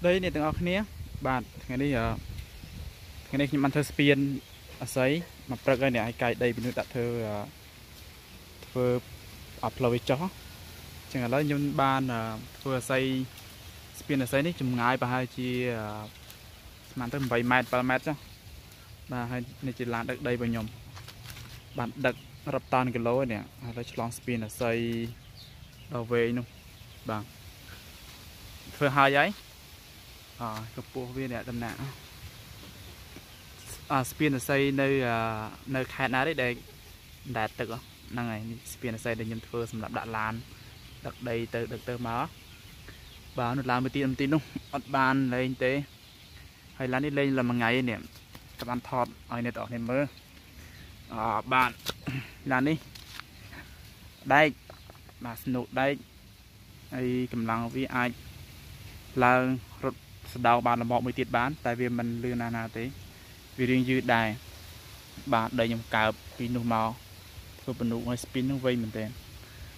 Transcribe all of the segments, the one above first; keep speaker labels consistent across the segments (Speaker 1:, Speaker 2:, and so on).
Speaker 1: ស្ដីអ្នកទាំងអស់គ្នា បាទថ្ងៃនេះថ្ងៃនេះខ្ញុំបានធ្វើស្ពានអាស័យមកព្រឹកហើយអ្នកឲ្យកាយដីពីនោះដាក់ធ្វើធ្វើអាផ្លូវវាចុះចឹងឥឡូវខ្ញុំបានធ្វើអាស័យស្ពានអាស័យនេះចម្ងាយប្រហែលជាស្មានទៅ8ម៉ែត្រ7ម៉ែត្រចុះបាទហើយនេះជាឡានដឹកដីរបស់ខ្ញុំបានដឹករាប់តោនគីឡូនេះឥឡូវឆ្លងស្ពានអាស័យដល់វែងនោះបាទធ្វើហើយហើយ អកម្ពស់វាអ្នកដំណាក់អាស្ពានអស័យនៅនៅខេត្តណាទេដែលដែលទឹកហ្នឹងហើយស្ពានអស័យដែលខ្ញុំធ្វើសម្រាប់ដាក់ឡានដឹកដីទៅដឹកទៅមកបាទនៅឡានមួយទីមួយទីនោះអត់បានលេងទេហើយឡាននេះលេងតែមួយថ្ងៃឯនេះក៏បានថតឲ្យអ្នកទាំងអស់គ្នាមើលអបាទឡាននេះដែកបាទស្នូកដែកហើយកម្លាំងវាអាចឡើងរត់ សដៅបានលំបមួយទៀតបាន តែវាមិនលឿនណាស់ណាទេវារៀងយឺតដែរបាទដីខ្ញុំកើបពីនោះមកធ្វើបនុកឲ្យស្ពីននឹងវែងមែនតើ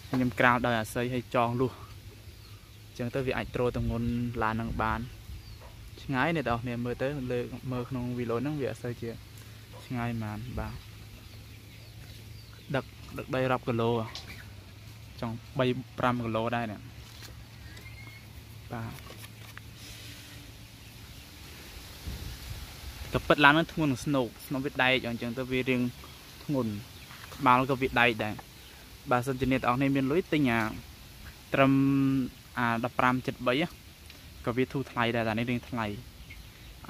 Speaker 1: ខ្ញុំក្រាលដោយអាស័យឲ្យចងលុះអញ្ចឹងទៅវាអាចត្រូទម្ងន់ឡាននឹងបានឆ្ងាយអ្នកនរគ្នាមើលទៅលើមើលក្នុងវីឡូហ្នឹងវាអត់សូវជាឆ្ងាយប៉ុន្មានបាទដឹកដឹកដីរាប់គីឡូចង់3 5គីឡូដែរនេះបាទ ក៏ពិតឡើងនឹងធ្ងន់នឹងស្នូកស្នូកវាដែកអញ្ចឹងទៅវារៀងធ្ងន់ក្បាលក៏វាដែកដែរបើសិនជាអ្នកទាំងអស់គ្នាមានលុយទិញអាត្រឹមអា15.3ក៏វាធូរថ្លៃដែរតែនេះរៀងថ្លៃ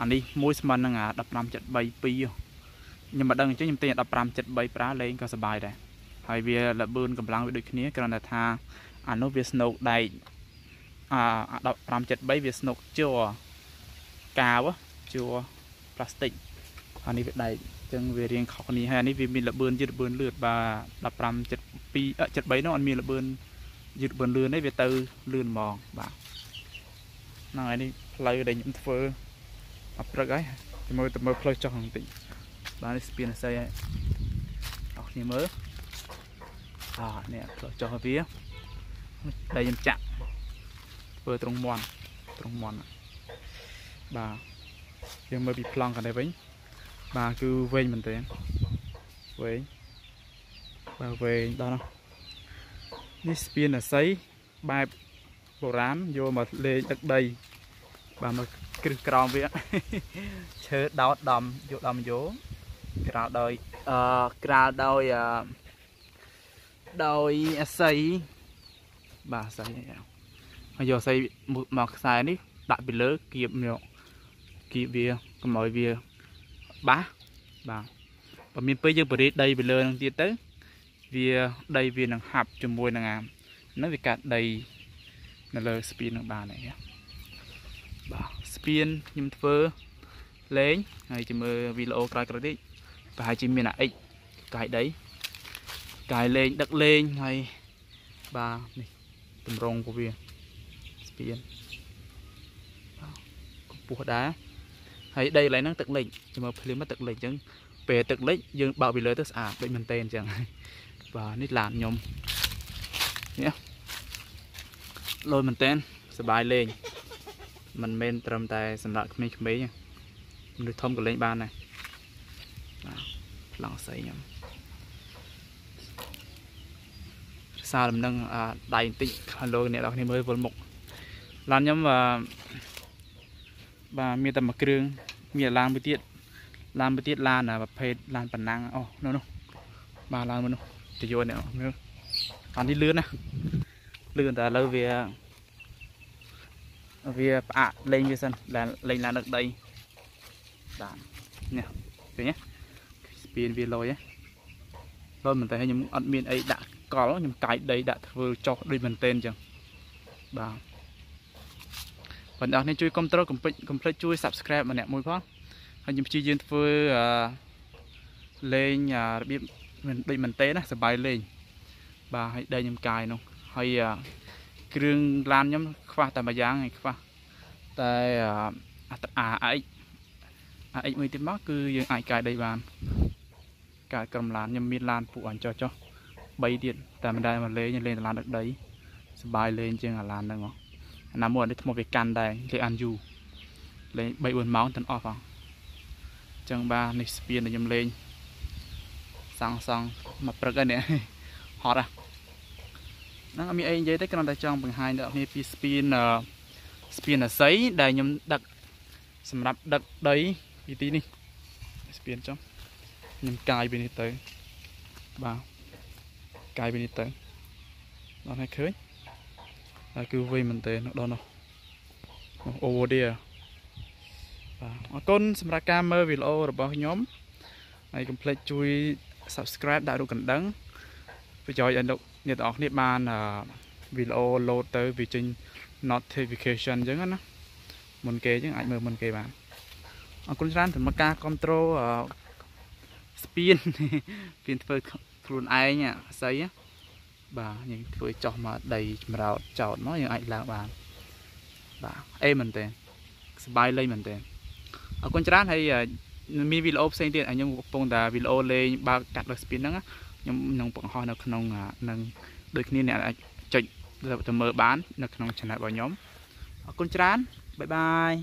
Speaker 1: អានេះមួយស្មើនឹងអា15.3 2ខ្ញុំមិនដឹងអញ្ចឹងខ្ញុំទិញអា15.3ប្រើលេងក៏សប្បាយដែរហើយវាលបឿនកម្លាំងវាដូចគ្នាគ្រាន់តែថាអានោះវាស្នូកដែកអា15.3វាស្នូកជ័រកាវជ័ រផ្លាស្ទិកអានេះវាដែកអញ្ចឹងវារៀងខុសគ្នាហើយអានេះវាមានលបឿនយឺតលបឿនលឿនបាទ15.2 73នោះអត់មានលបឿនយឺតលបឿនលឿនទេវាទៅលឿនហ្មងបាទហ្នឹងហើយនេះផ្លូវដែលខ្ញុំធ្វើអព្រឹកហើយមើលទៅមើលផ្លូវចុះបន្តិចបាទនេះស្ពានអស័យហើយអស់គ្នាមើលអត់នេះផ្លូវចុះវាដែលខ្ញុំចាក់ធ្វើត្រង់មន់ត្រង់មន់បាទ យើងមើលពីប្លង់ខាងនេះវិញបាទគឺវែងមែនទែនវែងបាទវែងដល់នោះនេះស្ពានអស័យបែបបុរាណយកមកលេងទឹកដីបាទមកគ្រឹះក្រោមវាឈើដោតដំយកដំយកក្រាលដោយអឺក្រាលដោយអឺដោយអស័យបាទអស័យហើយយកអស័យមកខ្សែនេះដាក់ពីលើគៀបមក គៀបវាកុំឲ្យវាបាសបាទបើមានពេលយើងបរិយដីពីលើនឹងទៀតទៅ វាដីវានឹងហាប់ជាមួយនឹងអាហ្នឹងវាកាត់ដីនៅលើស្ពាននឹងបានហើយបាទស្ពានខ្ញុំធ្វើលេងហើយជមើលវីដេអូក្រោយៗទៀតប្រហែលជាមានអាអិចកាយដីកាយលេងដឹកលេងហើយបាទនេះតម្រង của វាស្ពានកម្ពស់ដែរ ហើយដីកន្លែងហ្នឹងទឹកលិចចាំមើលភ្លាមមកទឹកលិចអញ្ចឹងពេលទឹកលិចយើងបោកពីលើទៅស្អាតដូចមែនតេអញ្ចឹងបាទនេះឡានខ្ញុំនេះលយមែនតេសបាយលេងមិនមែនត្រឹមតែសម្រាប់ក្មេងៗទេមនុស្សធំក៏លេងបានដែរបាទប្លង់ស្អីខ្ញុំសារលំនឹងដៃបន្តិចលោកអ្នកនរគ្នាមើលវល់មុខឡានខ្ញុំអឺ បាទមានតែមួយគ្រឿងមានឡានមួយទៀតឡានមួយទៀតឡានប្រភេទឡានប៉ណ្ណាំងអូនោះនោះបាទឡានមួយនោះទៅយកនេះមើលអានេះលឿនណាលឿនតែឥឡូវវាវាផ្អាកលេងវាសិនលេងឡានដឹកដីបាទនេះឃើញទេស្ពានវាលយហ៎លយមែនតើខ្ញុំអត់មានអីដាក់កលខ្ញុំកាយដីដាក់ធ្វើចុះដូចមែនតេនអញ្ចឹងបាទ បងប្អូននេះជួយគាំទ្រកុំភ្លេចកុំភ្លេចជួយ Subscribe ម្នាក់មួយផងហើយខ្ញុំព្យាយាមធ្វើលេងរបៀបមិនដូចមែនទេណាសបាយលេងបាទហើយដេញខ្ញុំកាយនោះហើយគ្រឿងឡានខ្ញុំខ្វះតែមួយយ៉ាងឯងខ្វះតែអាអាឯកអាឯកមួយទៀតមកគឺយើងអាចកាយដីបានកាយក្រុមឡានខ្ញុំមានឡានពួកអញ្ចោះចោះ3ទៀតតែមិនដែលមកលេងលេងឡានដឹកដីសបាយលេងជាងអាឡានហ្នឹងហ៎ ណាមួយនេះថ្មវាកាន់ដែរលេអានយូលេង3 4ម៉ោងទាំងអស់ផងអញ្ចឹងបាទនេះស្ពានដែលខ្ញុំលេងសង់សង់មកព្រឹកហើយនេះហត់ហ่ะហ្នឹងអត់មានអីនិយាយទេគ្រាន់តែចង់បង្ហាញដល់អ្នកពីស្ពានស្ពានអាស័យដែលខ្ញុំដឹកសម្រាប់ដឹកដីពីទីនេះស្ពានចុះខ្ញុំកាយពីនេះទៅបាទកាយពីនេះទៅដល់ហើយឃើញ ហើយគឺវៃមែនទេដល់នោះអូឌីបាទអរគុណសម្រាប់ការមើលវីដេអូរបស់ខ្ញុំហើយកុំភ្លេចជួយ subscribe ដាក់រូបកណ្ដឹងប្រយោជន៍ឲ្យលោកអ្នកទាំងអស់គ្នាបានវីដេអូ load ទៅវាចេញ notification អញ្ចឹងណាមុនគេអញ្ចឹងអាចមើលមុនគេបានអរគុណច្រើនសម្រាប់ការគ្រប់គ្រងស្ពានស្ពានធ្វើខ្លួនឯងអាស័យ បាទយើងធ្វើចោះមកដីចម្រោតចោតមកយើងអាចឡើងបានបាទអេមែនតើសบายលេងមែនតើអរគុណច្រើនហើយមានវីដេអូផ្សេងទៀតខ្ញុំកំពុងតែវីដេអូលេងបើកកាត់លើស្ពានហ្នឹងខ្ញុំនឹងបង្ហោះនៅក្នុងនឹងដូចគ្នាអ្នកអាចចុចទៅមើលបាននៅក្នុង channel របស់ខ្ញុំអរគុណច្រើនបាយបាយ